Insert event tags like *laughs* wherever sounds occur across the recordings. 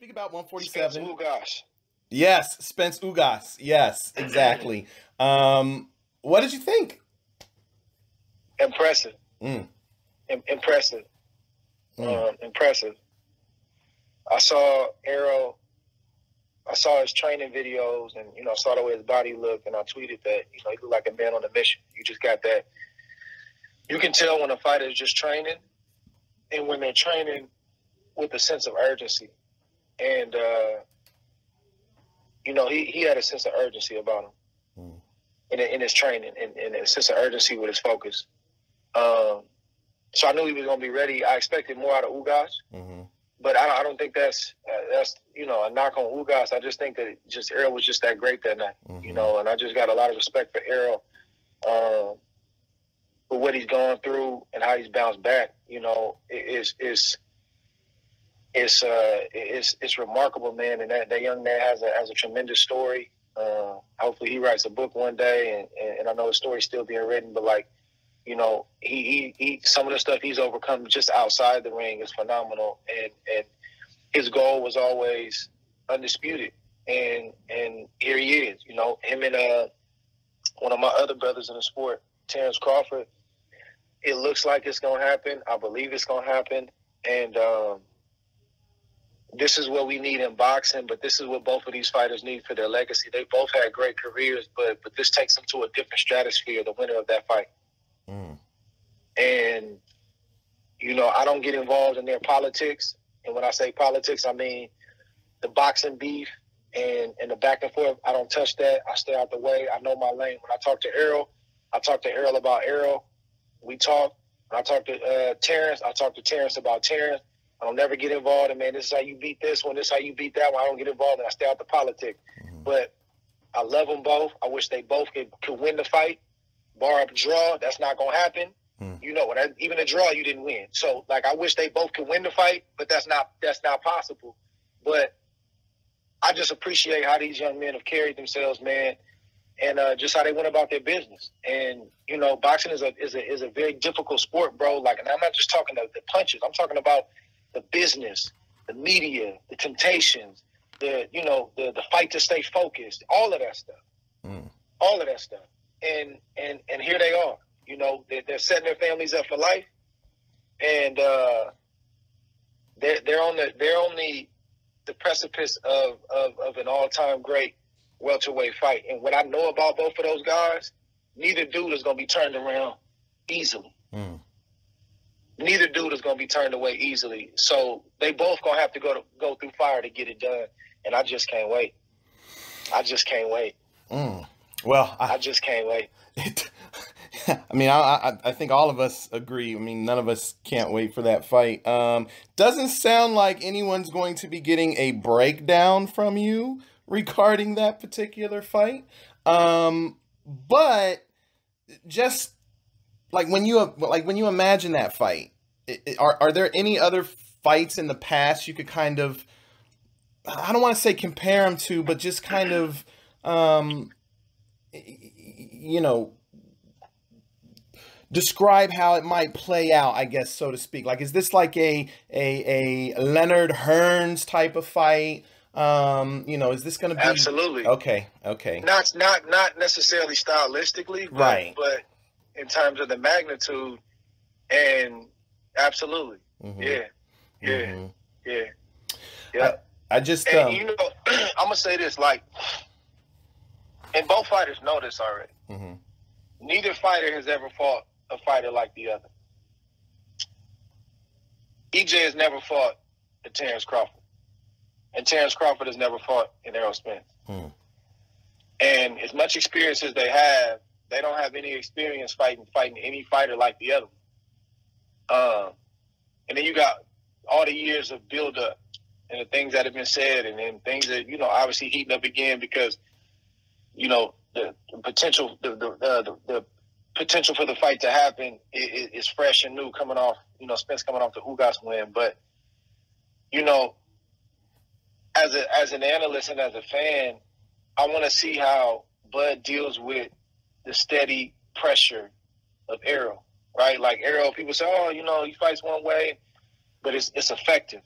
Speak about 147. Spence Ugas. Yes, Spence Ugas. Yes, exactly. um, what did you think? Impressive. Mm. Im- impressive. Mm. Um, impressive. I saw Errol. I saw his training videos, and you know, I saw the way his body looked, and I tweeted that you know he looked like a man on a mission. You just got that. You can tell when a fighter is just training, and when they're training with a sense of urgency, and uh, you know he, he had a sense of urgency about him Mm. in, in his training, and, and a sense of urgency with his focus. Um, so I knew he was going to be ready. I expected more out of Ugas hmm but I, I don't think that's uh, that's you know a knock on Ugas. I just think that just Errol was just that great that night, Mm-hmm. you know, and I just got a lot of respect for Errol um, for what he's gone through and how he's bounced back. You know, it, it's it's uh it's it's remarkable, man, and that, that young man has a has a tremendous story. Uh, hopefully, he writes a book one day, and, and, and I know his story's still being written, but like you know, he, he, he some of the stuff he's overcome just outside the ring is phenomenal. And and his goal was always undisputed. And and here he is, you know, him and uh one of my other brothers in the sport, Terence Crawford. It looks like it's gonna happen. I believe it's gonna happen. And um this is what we need in boxing, but this is what both of these fighters need for their legacy. They both had great careers, but but this takes them to a different stratosphere, the winner of that fight Mm. and you know I don't get involved in their politics. And when I say politics, I mean the boxing beef and and the back and forth. I don't touch that. I stay out the way. I know my lane. When I talk to Errol, I talk to Errol about Errol. We talk. When I talk to uh, Terence, I talk to Terence about Terence. I don't never get involved in man. This is how you beat this one. This is how you beat that one. I don't get involved, and I stay out the politics. But I love them both. I wish they both could, could win the fight. Bar up draw. That's not gonna happen. Hmm. You know, I, even a draw, you didn't win. So, like, I wish they both could win the fight, but that's not that's not possible. But I just appreciate how these young men have carried themselves, man, and uh, just how they went about their business. And you know, boxing is a is a is a very difficult sport, bro. Like, and I'm not just talking about the punches. I'm talking about the business, the media, the temptations, the you know, the the fight to stay focused, all of that stuff Mm. all of that stuff. And and and here they are. You know, they're, they're setting their families up for life, and uh, they're they're on the they're on the the precipice of of, of an all time great welterweight fight. And what I know about both of those guys, neither dude is gonna be turned around easily. Mm. Neither dude is gonna be turned away easily. So they both gonna have to go to go through fire to get it done. And I just can't wait. I just can't wait. Mm. Well, I, I just can't wait. It, *laughs* I mean, I, I I think all of us agree. I mean, none of us can't wait for that fight. Um, doesn't sound like anyone's going to be getting a breakdown from you regarding that particular fight. Um, but just like when you like when you imagine that fight, are are there any other fights in the past you could kind of I don't want to say compare them to, but just kind of um, you know describe how it might play out i guess so to speak like is this like a a, a leonard hearns type of fight um you know is this gonna be Absolutely. okay okay Not not not necessarily stylistically, but, Right. but in terms of the magnitude and absolutely. Mhm, Yeah. Yeah. mhm. Yeah. Yeah. i just and um you know, *clears throat* I'm gonna say this like and both fighters know this already. mhm, Neither fighter has ever fought a fighter like the other. EJ has never fought a Terence Crawford. And Terence Crawford has never fought an Errol Spence. Hmm. And as much experience as they have, they don't have any experience fighting fighting any fighter like the other. Um, and then you got all the years of build up and the things that have been said and then things that, you know, obviously heating up again because, you know, the, the potential the the, uh, the the potential for the fight to happen is, is fresh and new coming off, you know, Spence coming off the Ugas win. But, you know, as a as an analyst and as a fan, I want to see how Bud deals with the steady pressure of Errol, right? Like Errol, people say, oh, you know, he fights one way, but it's it's effective.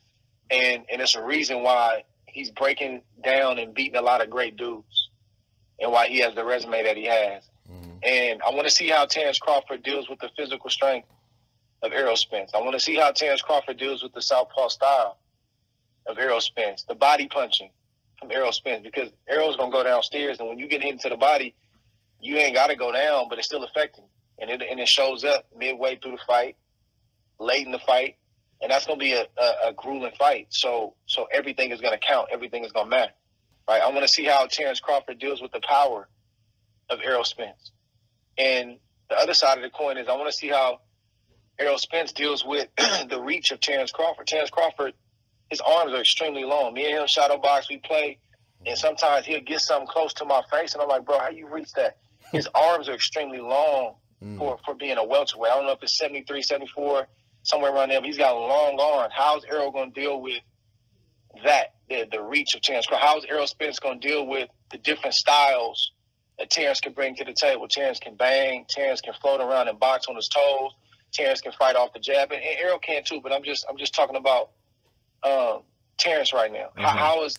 and and it's a reason why he's breaking down and beating a lot of great dudes, and why he has the resume that he has. Mm-hmm. And I want to see how Terence Crawford deals with the physical strength of Errol Spence. I want to see how Terence Crawford deals with the southpaw style of Errol Spence, the body punching from Errol Spence, because Errol's gonna go downstairs, and when you get hit into the body, you ain't got to go down, but it's still affecting, and it and it shows up midway through the fight, late in the fight, and that's gonna be a, a, a grueling fight. So so everything is gonna count, everything is gonna matter, right? I want to see how Terence Crawford deals with the power of Errol Spence, and the other side of the coin is I want to see how Errol Spence deals with *clears throat* the reach of Terence Crawford. Terence Crawford, his arms are extremely long. Me and him shadow box, we play, and sometimes he'll get something close to my face, and I'm like, bro, how you reach that? His arms are extremely long mm. for, for being a welterweight. I don't know if it's 73, 74, somewhere around there, but he's got long arms. How's Errol going to deal with that, the, the reach of Terence Crawford? How's Errol Spence going to deal with the different styles that Terence can bring to the table? Terence can bang, Terence can float around and box on his toes. Terence can fight off the jab, and, and Errol can too. But I'm just I'm just talking about um, Terence right now. Mm-hmm. How, how is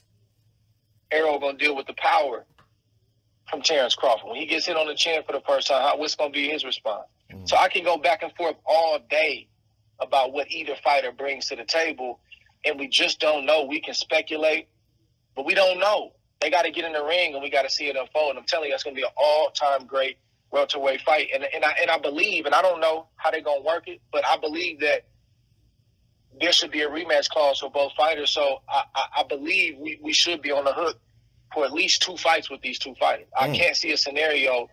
Errol going to deal with the power from Terence Crawford when he gets hit on the chin for the first time? How, what's going to be his response? Mm-hmm. So I can go back and forth all day about what either fighter brings to the table, and we just don't know. We can speculate, but we don't know. They got to get in the ring, and we got to see it unfold. And I'm telling you, that's going to be an all-time great welterweight fight. And and I and I believe, and I don't know how they're gonna work it, but I believe that there should be a rematch clause for both fighters. So I, I, I believe we, we should be on the hook for at least two fights with these two fighters. Mm. I can't see a scenario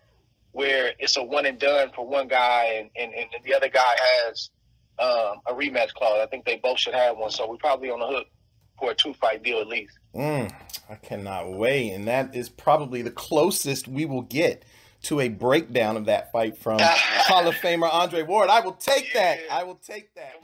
where it's a one and done for one guy and, and, and the other guy has um, a rematch clause. I think they both should have one. So we're probably on the hook for a two fight deal at least. Mm, I cannot wait. And that is probably the closest we will get to a breakdown of that fight from *laughs* Hall of Famer Andre Ward. I will take that. I will take that.